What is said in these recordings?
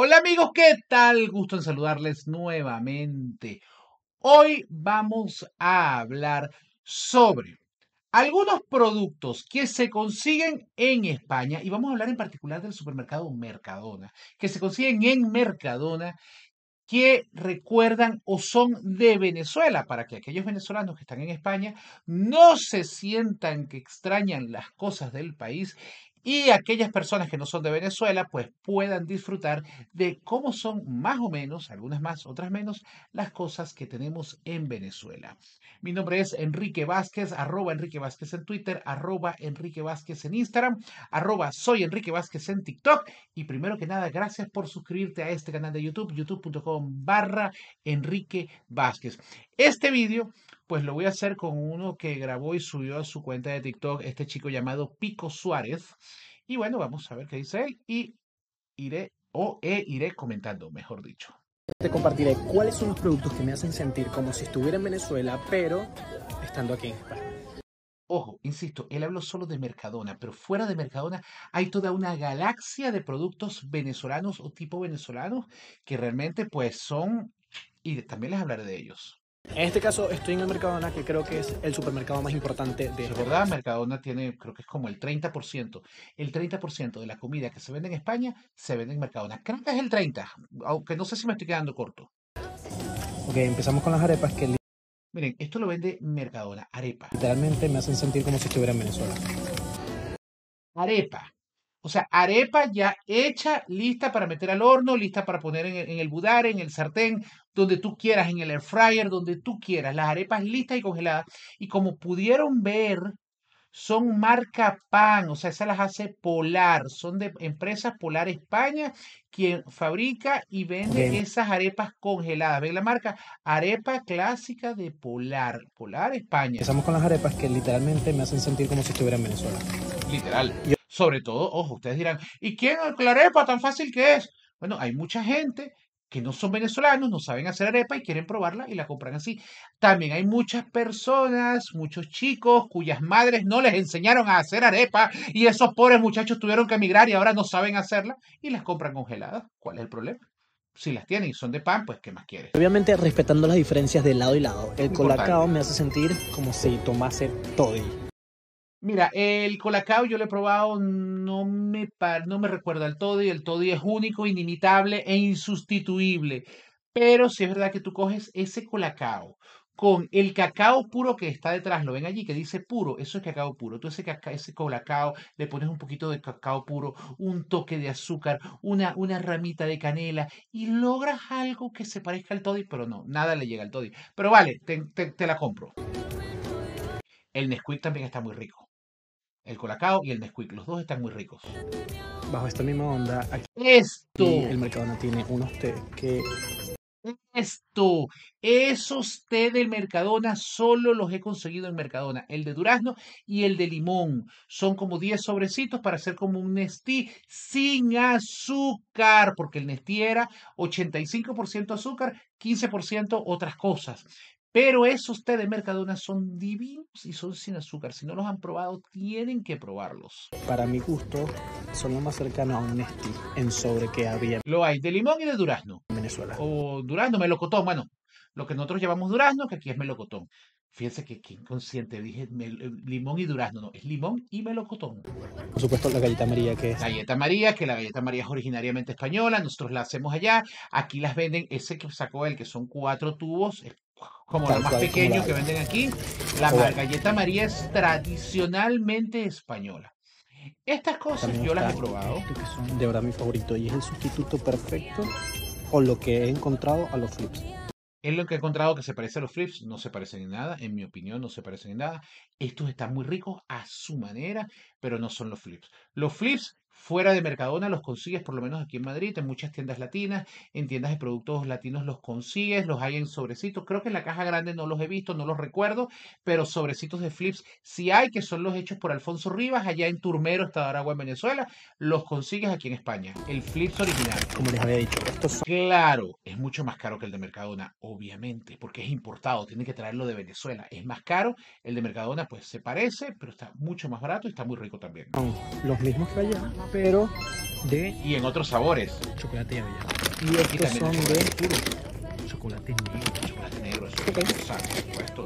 Hola amigos, ¿qué tal? Gusto en saludarles nuevamente. Hoy vamos a hablar sobre algunos productos que se consiguen en España y vamos a hablar en particular del supermercado Mercadona, que se consiguen en Mercadona que recuerdan o son de Venezuela, para que aquellos venezolanos que están en España no se sientan que extrañan las cosas del país y aquellas personas que no son de Venezuela pues puedan disfrutar de cómo son más o menos, algunas más, otras menos, las cosas que tenemos en Venezuela. Mi nombre es Enrique Vázquez, arroba Enrique Vázquez en Twitter, arroba Enrique Vázquez en Instagram, arroba soy Enrique Vázquez en TikTok y primero que nada, gracias por suscribirte a este canal de YouTube, youtube.com barra Enrique Vázquez. Este vídeo pues lo voy a hacer con uno que grabó y subió a su cuenta de TikTok este chico llamado Pico Suárez. Y bueno, vamos a ver qué dice él y iré o e iré comentando, mejor dicho. Te compartiré cuáles son los productos que me hacen sentir como si estuviera en Venezuela, pero estando aquí en España. Ojo, insisto, él habló solo de Mercadona, pero fuera de Mercadona hay toda una galaxia de productos venezolanos o tipo venezolanos que realmente pues son, y también les hablaré de ellos. En este caso estoy en el Mercadona, que creo que es el supermercado más importante de... Es verdad, Mercadona tiene, creo que es como el 30%. El 30% de la comida que se vende en España se vende en Mercadona. Creo que es el 30%, aunque no sé si me estoy quedando corto. Ok, empezamos con las arepas que... Miren, esto lo vende Mercadona, arepa. Literalmente me hacen sentir como si estuviera en Venezuela. Arepa. O sea, arepa ya hecha, lista para meter al horno, lista para poner en el, en el budar, en el sartén, donde tú quieras, en el air fryer, donde tú quieras. Las arepas listas y congeladas. Y como pudieron ver, son marca pan, o sea, esas las hace Polar, son de empresas Polar España, quien fabrica y vende esas arepas congeladas. ¿Ven la marca? Arepa clásica de Polar, Polar España. Empezamos con las arepas que literalmente me hacen sentir como si estuviera en Venezuela. Literal. Sobre todo, ojo, ustedes dirán, ¿y quién es la arepa tan fácil que es? Bueno, hay mucha gente que no son venezolanos, no saben hacer arepa y quieren probarla y la compran así. También hay muchas personas, muchos chicos cuyas madres no les enseñaron a hacer arepa y esos pobres muchachos tuvieron que emigrar y ahora no saben hacerla y las compran congeladas. ¿Cuál es el problema? Si las tienen y son de pan, pues ¿qué más quieres? Obviamente respetando las diferencias de lado y lado. El colacao me hace sentir como si tomase toddy. Mira, el colacao yo lo he probado, no me, no me recuerda al toddy, el toddy es único, inimitable e insustituible. Pero si es verdad que tú coges ese colacao con el cacao puro que está detrás, lo ven allí que dice puro, eso es cacao puro. Tú ese, ese colacao le pones un poquito de cacao puro, un toque de azúcar, una, una ramita de canela y logras algo que se parezca al toddy, pero no, nada le llega al toddy. Pero vale, te, te la compro. El Nesquik también está muy rico el colacao y el Nesquik. Los dos están muy ricos. Bajo esta misma onda, aquí esto. el Mercadona tiene unos té que esto, esos té del Mercadona solo los he conseguido en Mercadona. El de durazno y el de limón. Son como 10 sobrecitos para hacer como un Nestí sin azúcar, porque el Nestí era 85% azúcar, 15% otras cosas. Pero esos té de Mercadona son divinos y son sin azúcar. Si no los han probado, tienen que probarlos. Para mi gusto, son lo más cercano a un Nestí en sobre que había. Lo hay de limón y de durazno. En Venezuela. O durazno, melocotón. Bueno, lo que nosotros llamamos durazno, que aquí es melocotón. Fíjense que, qué inconsciente dije eh, limón y durazno, no, es limón y melocotón. Por supuesto, la galleta María, que es. Galleta María, que la galleta María es originariamente española, nosotros la hacemos allá. Aquí las venden, ese que sacó él, que son cuatro tubos, como el más pequeño que venden aquí. La galleta María es tradicionalmente española. Estas cosas yo las he probado. Que son de verdad mi favorito y es el sustituto perfecto o lo que he encontrado a los flips. Es lo que he encontrado que se parece a los flips, no se parecen en nada, en mi opinión no se parecen en nada. Estos están muy ricos a su manera, pero no son los flips. Los flips Fuera de Mercadona los consigues, por lo menos aquí en Madrid, en muchas tiendas latinas, en tiendas de productos latinos los consigues, los hay en sobrecitos. Creo que en la caja grande no los he visto, no los recuerdo, pero sobrecitos de flips sí hay, que son los hechos por Alfonso Rivas, allá en Turmero, Estado de Aragua, en Venezuela. Los consigues aquí en España. El flips original. Como les había dicho, estos Claro, es mucho más caro que el de Mercadona, obviamente, porque es importado, tiene que traerlo de Venezuela. Es más caro, el de Mercadona pues se parece, pero está mucho más barato y está muy rico. rico también. Son los mismos que allá, pero de Y en otros sabores. chocolate y avellana. Y Y estos también son de puro. chocolate negro. Chocolate negro, eso Ok. es supuesto.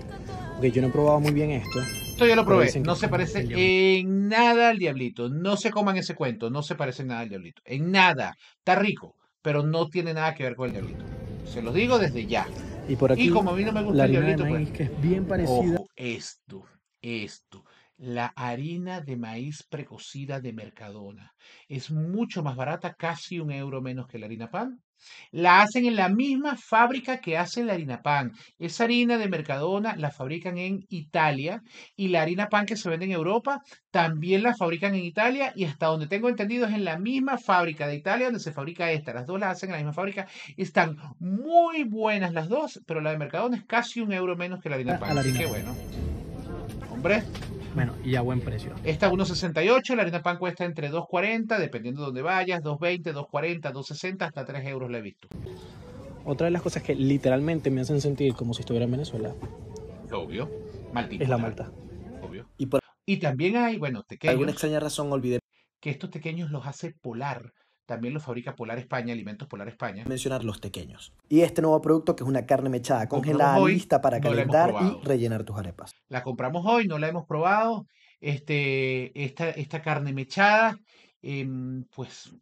Ok, yo no he probado muy bien esto. Esto yo lo probé, no se parece en nada al diablito. No se coman ese cuento, no se parece en nada al diablito. En nada. Está rico, pero no tiene nada que ver con el diablito. Se los digo desde ya. Y por aquí Y como a mí no me gusta el diablito, pues. que es bien parecida. Ojo, esto, esto. La harina de maíz precocida de Mercadona es mucho más barata, casi un euro menos que la harina pan. La hacen en la misma fábrica que hacen la harina pan. Esa harina de Mercadona la fabrican en Italia y la harina pan que se vende en Europa también la fabrican en Italia y hasta donde tengo entendido es en la misma fábrica de Italia donde se fabrica esta. Las dos las hacen en la misma fábrica. Están muy buenas las dos, pero la de Mercadona es casi un euro menos que la harina pan. la Así que bueno. Hombre, Bueno, y a buen precio. esta 1.68, la harina pan cuesta entre 2.40, dependiendo de donde vayas, 2.20, 2.40, 2.60, hasta 3 euros la he visto. Otra de las cosas que literalmente me hacen sentir como si estuviera en Venezuela Obvio. Maltita. es la malta. Obvio. Y por Y también hay, bueno, alguna pequeños, extraña razón olvidé que estos pequeños los hace Polar. También los fabrica Polar España, Alimentos Polar España. mencionar los tequeños. Y este nuevo producto que es una carne mechada congelada hoy, lista para no calentar y rellenar tus arepas. La compramos hoy, no la hemos probado. Este, esta, esta carne mechada, em, pues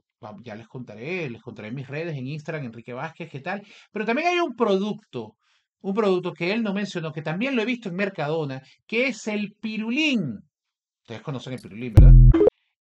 ya les contaré, les contaré en mis redes, en Instagram, Enrique Vázquez, qué tal. Pero también hay un producto, un producto que él no mencionó, que también lo he visto en Mercadona, que es el pirulín. Ustedes conocen el pirulín, ¿verdad?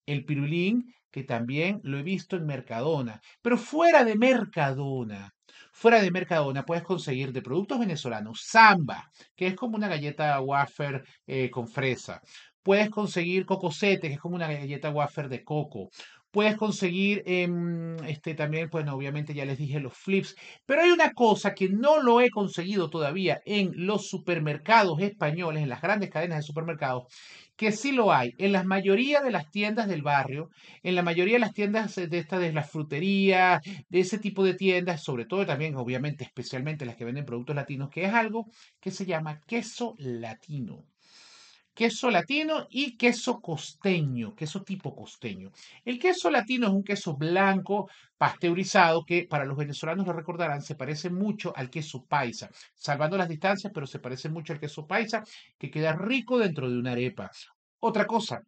El pirulín, que también lo he visto en Mercadona. Pero fuera de Mercadona, fuera de Mercadona puedes conseguir de productos venezolanos Samba, que es como una galleta wafer eh, con fresa. Puedes conseguir cocosete, que es como una galleta wafer de coco. Puedes conseguir em, este también, pues obviamente ya les dije los flips. Pero hay una cosa que no lo he conseguido todavía en los supermercados españoles, en las grandes cadenas de supermercados, que sí lo hay en la mayoría de las tiendas del barrio, en la mayoría de las tiendas de estas de las fruterías, de ese tipo de tiendas, sobre todo también, obviamente, especialmente las que venden productos latinos, que es algo que se llama queso latino. Queso latino y queso costeño, queso tipo costeño. El queso latino es un queso blanco pasteurizado que para los venezolanos lo recordarán, se parece mucho al queso paisa, salvando las distancias, pero se parece mucho al queso paisa que queda rico dentro de una arepa. Otra cosa,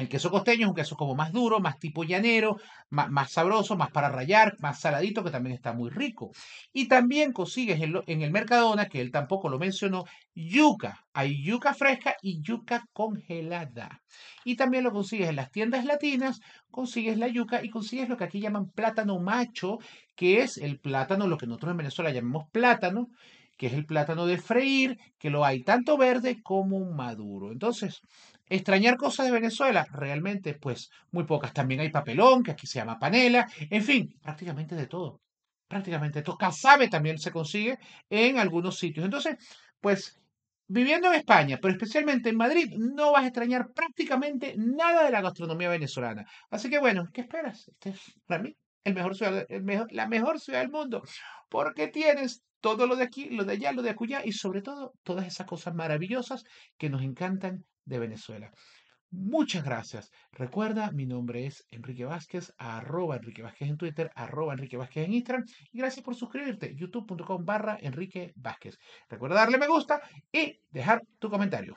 el queso costeño es un queso como más duro, más tipo llanero, más, más sabroso, más para rallar, más saladito, que también está muy rico. Y también consigues en, en el Mercadona, que él tampoco lo mencionó, yuca. Hay yuca fresca y yuca congelada. Y también lo consigues en las tiendas latinas, consigues la yuca y consigues lo que aquí llaman plátano macho, que es el plátano, lo que nosotros en Venezuela llamamos plátano, que es el plátano de freír, que lo hay tanto verde como maduro. Entonces, extrañar cosas de Venezuela, realmente, pues muy pocas. También hay papelón, que aquí se llama panela, en fin, prácticamente de todo. Prácticamente todo. Casabe también se consigue en algunos sitios. Entonces, pues viviendo en España, pero especialmente en Madrid, no vas a extrañar prácticamente nada de la gastronomía venezolana. Así que bueno, ¿qué esperas? Este es para mí el mejor ciudad, el mejor, la mejor ciudad del mundo, porque tienes todo lo de aquí, lo de allá, lo de acullá y sobre todo todas esas cosas maravillosas que nos encantan de Venezuela. Muchas gracias. Recuerda, mi nombre es Enrique Vázquez, arroba Enrique Vázquez en Twitter, arroba Enrique Vázquez en Instagram. Y gracias por suscribirte, youtube.com barra Enrique Vázquez. Recuerda darle me gusta y dejar tu comentario.